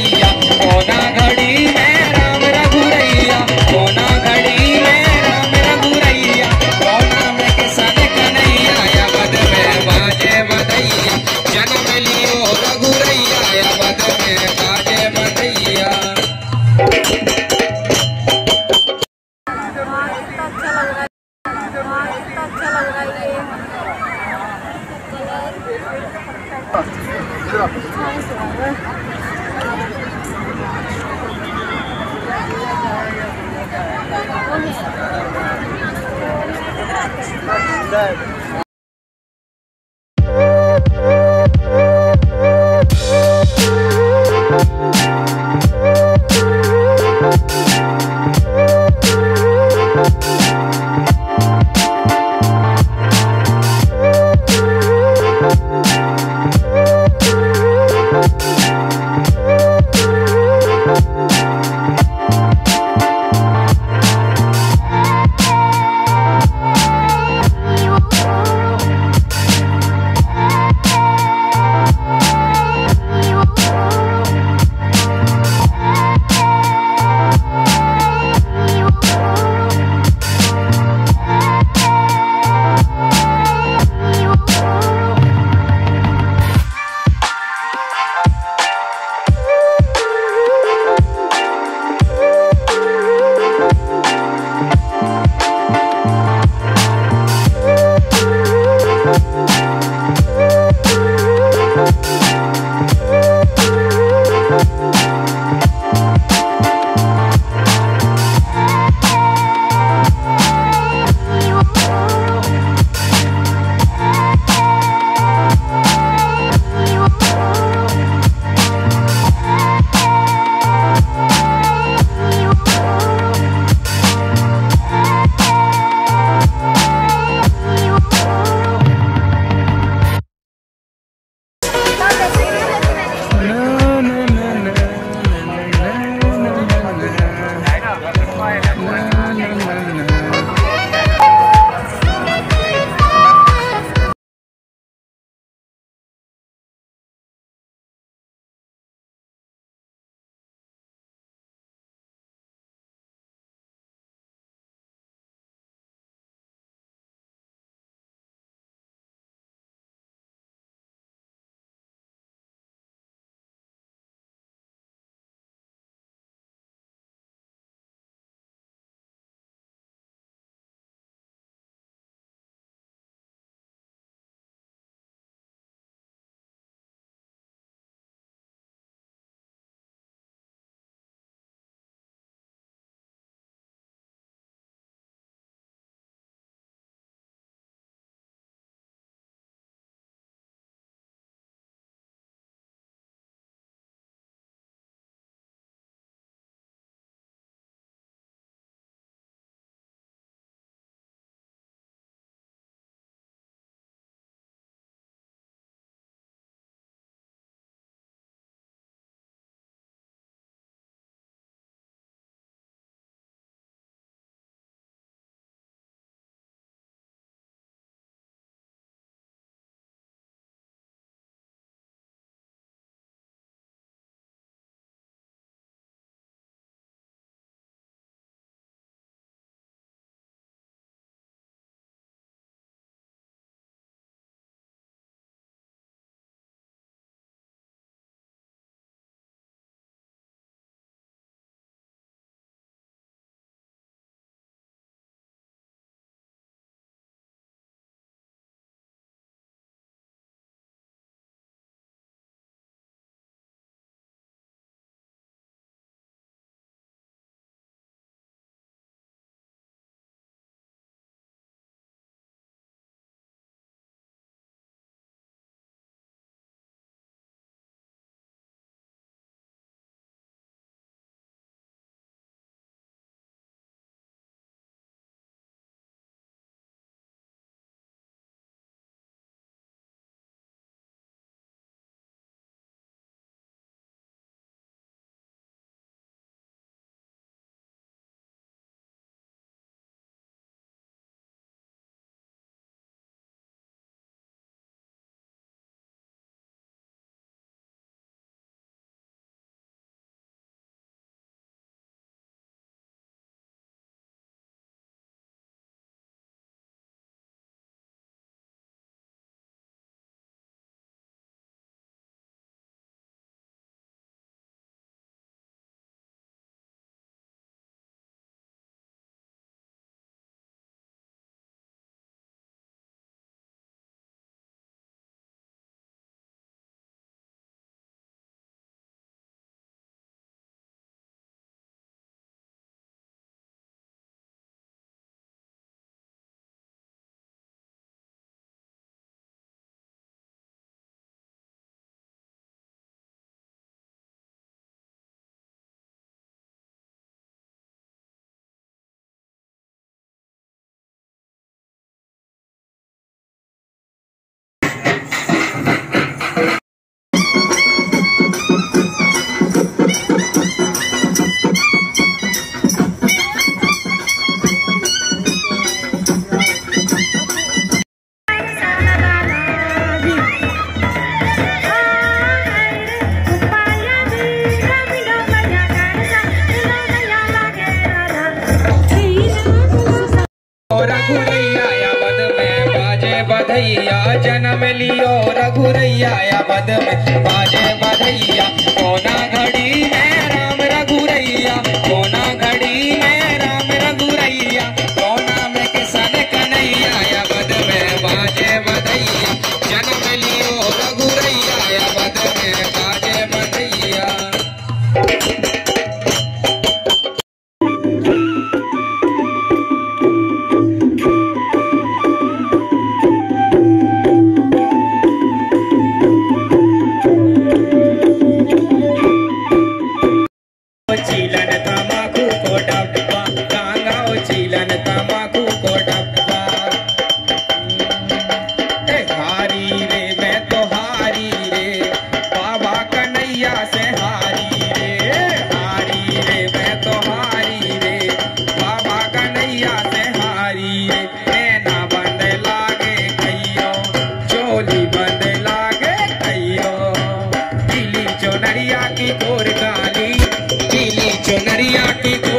いや。Thank நரியாட்டி